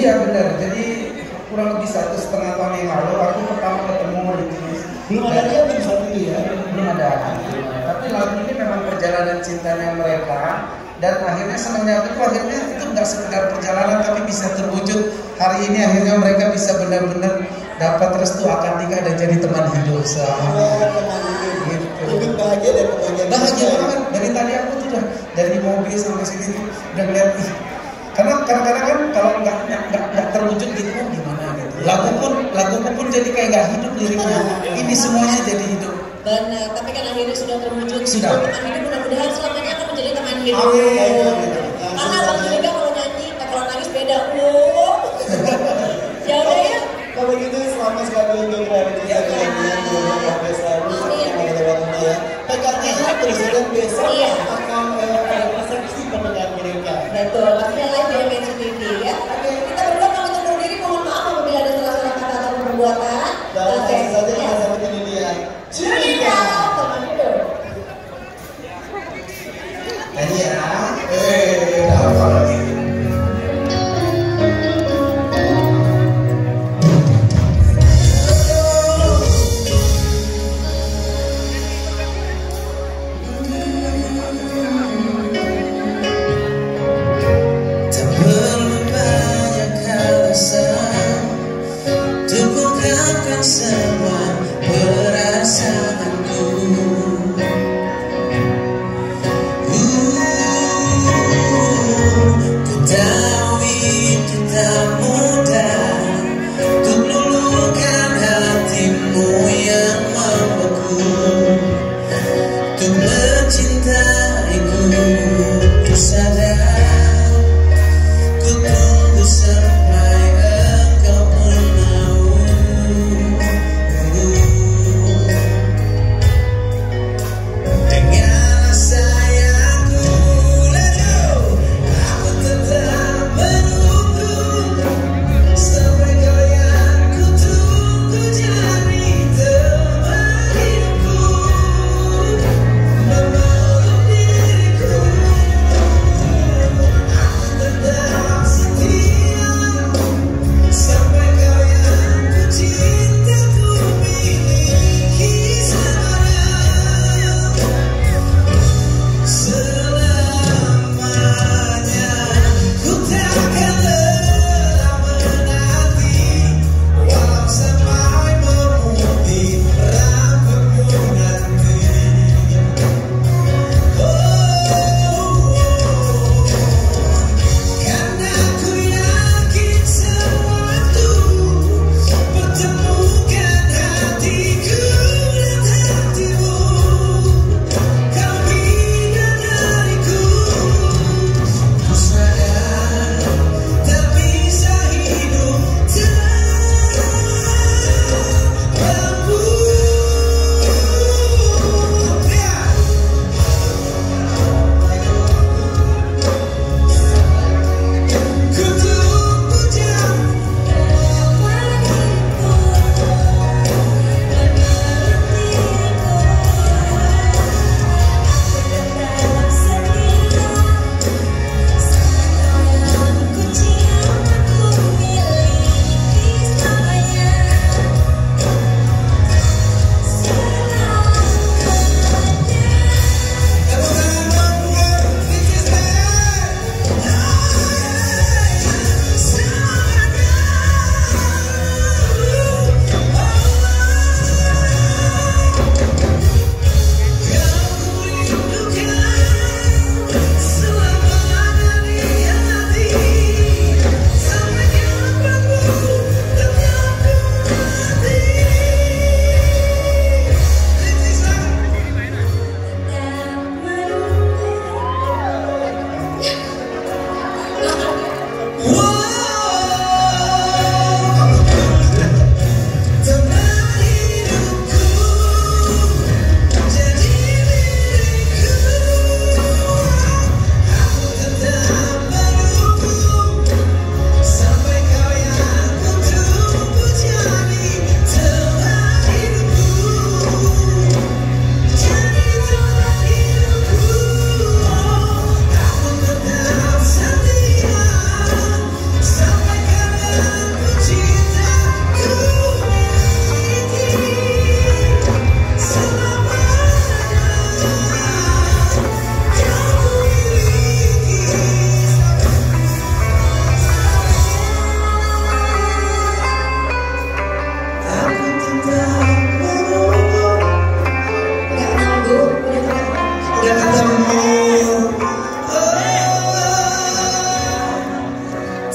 Iya benar. Jadi kurang lebih satu setengah tahun yang lalu aku pertama ketemu di belum ada dia belum saat itu ya belum ada. Tapi lagu ini memang perjalanan cintanya mereka dan akhirnya senangnya itu akhirnya itu nggak sekedar perjalanan tapi bisa terwujud. Hari ini akhirnya mereka bisa benar-benar dapat restu akad nikah dan jadi teman hidup selama gitu. lebih bahagia dari kebahagiaan bahagia banget. Dari tadi aku tuh udah dari mobil sampai sini tuh udah ngeliat ih karena kadang-kadang kan kalau nggak terwujud gitu kan gimana gitu lagu pun lagu pun jadi kayak nggak hidup liriknya ini semuanya jadi hidup Benar, tapi kan akhirnya sudah terwujud. Sudah. Teman hidup mudah-mudahan selamanya akan menjadi teman hidup. Amin.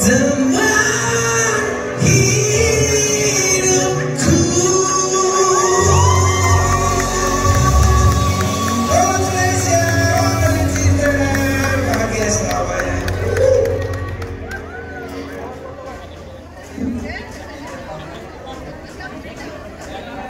Zim